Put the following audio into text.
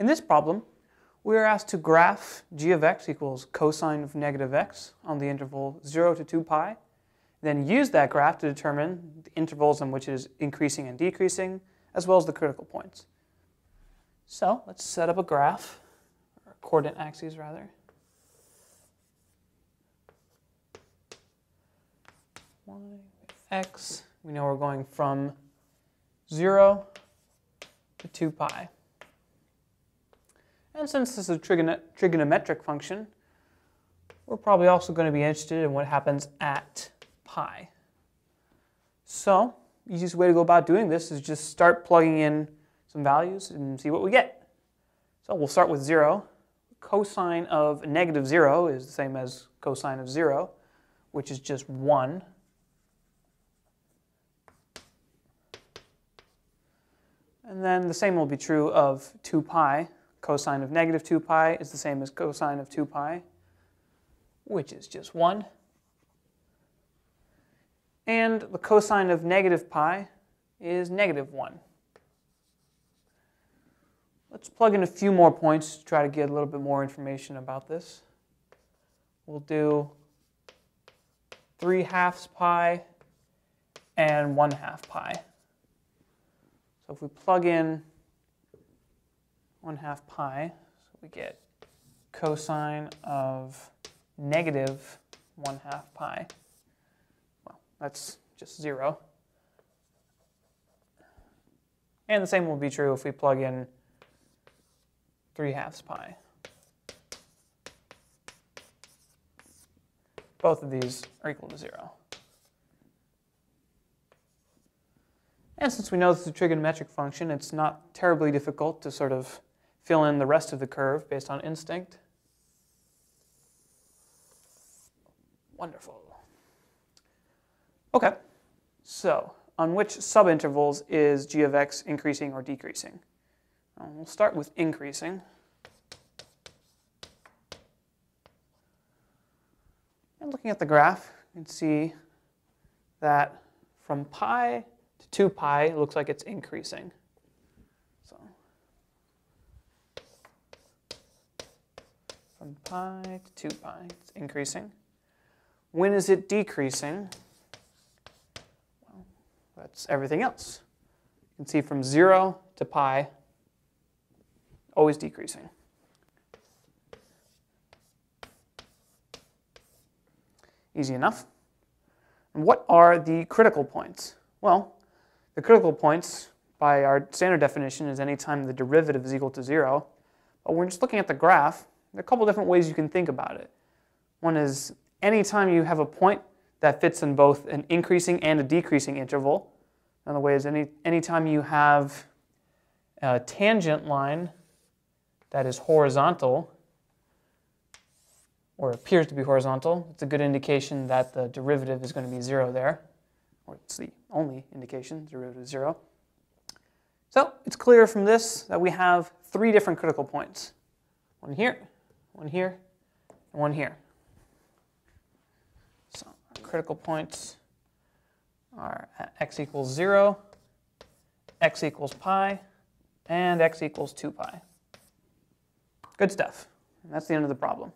In this problem, we are asked to graph g of x equals cosine of negative x on the interval 0 to 2 pi, then use that graph to determine the intervals in which it is increasing and decreasing, as well as the critical points. So let's set up a graph, or coordinate axes rather. Y, x, we know we're going from 0 to 2 pi. And since this is a trigonometric function, we're probably also going to be interested in what happens at pi. So, easiest way to go about doing this is just start plugging in some values and see what we get. So we'll start with 0. Cosine of negative 0 is the same as cosine of 0, which is just 1. And then the same will be true of 2 pi. Cosine of negative 2 pi is the same as cosine of 2 pi, which is just 1. And the cosine of negative pi is negative 1. Let's plug in a few more points to try to get a little bit more information about this. We'll do 3 halves pi and 1 half pi. So if we plug in 1 half pi, so we get cosine of negative 1 half pi. Well, that's just 0. And the same will be true if we plug in 3 halves pi. Both of these are equal to 0. And since we know this is a trigonometric function, it's not terribly difficult to sort of fill in the rest of the curve based on instinct. Wonderful. Okay, so on which subintervals is g of x increasing or decreasing? Well, we'll start with increasing. And looking at the graph, you can see that from pi to 2 pi, it looks like it's increasing. So from pi to 2 pi, it's increasing. When is it decreasing? Well, that's everything else. You can see from 0 to pi, always decreasing. Easy enough. And what are the critical points? Well, the critical points, by our standard definition, is anytime the derivative is equal to 0. But we're just looking at the graph, there are a couple different ways you can think about it. One is anytime you have a point that fits in both an increasing and a decreasing interval. Another way is any anytime you have a tangent line that is horizontal or appears to be horizontal, it's a good indication that the derivative is going to be 0 there or it's the only indication, derivative 0. So it's clear from this that we have three different critical points. One here, one here, and one here. So critical points are at x equals 0, x equals pi, and x equals 2 pi. Good stuff. And that's the end of the problem.